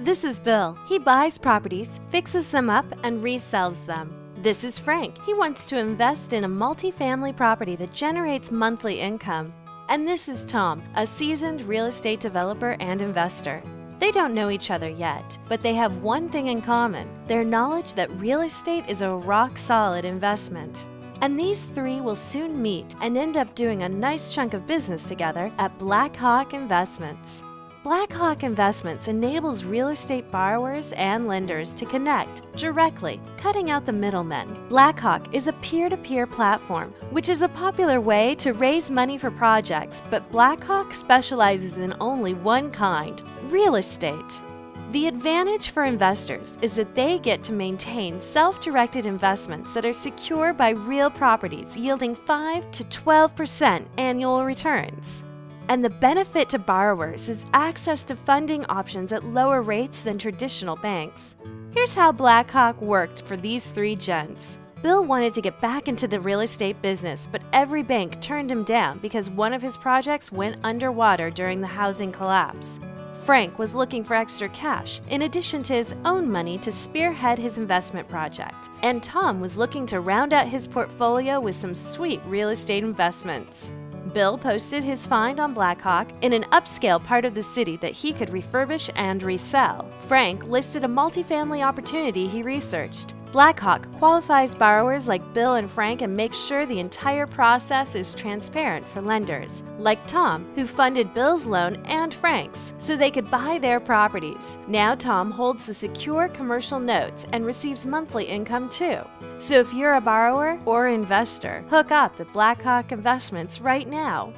This is Bill. He buys properties, fixes them up, and resells them. This is Frank. He wants to invest in a multifamily property that generates monthly income. And this is Tom, a seasoned real estate developer and investor. They don't know each other yet, but they have one thing in common their knowledge that real estate is a rock solid investment. And these three will soon meet and end up doing a nice chunk of business together at Blackhawk Investments. Blackhawk Investments enables real estate borrowers and lenders to connect directly, cutting out the middlemen. Blackhawk is a peer to peer platform, which is a popular way to raise money for projects, but Blackhawk specializes in only one kind real estate. The advantage for investors is that they get to maintain self directed investments that are secure by real properties yielding 5 to 12% annual returns. And the benefit to borrowers is access to funding options at lower rates than traditional banks. Here's how Blackhawk worked for these three gents. Bill wanted to get back into the real estate business, but every bank turned him down because one of his projects went underwater during the housing collapse. Frank was looking for extra cash, in addition to his own money to spearhead his investment project. And Tom was looking to round out his portfolio with some sweet real estate investments. Bill posted his find on Blackhawk in an upscale part of the city that he could refurbish and resell. Frank listed a multifamily opportunity he researched. Blackhawk qualifies borrowers like Bill and Frank and makes sure the entire process is transparent for lenders, like Tom, who funded Bill's loan and Frank's so they could buy their properties. Now Tom holds the secure commercial notes and receives monthly income too. So if you're a borrower or investor, hook up at Blackhawk Investments right now.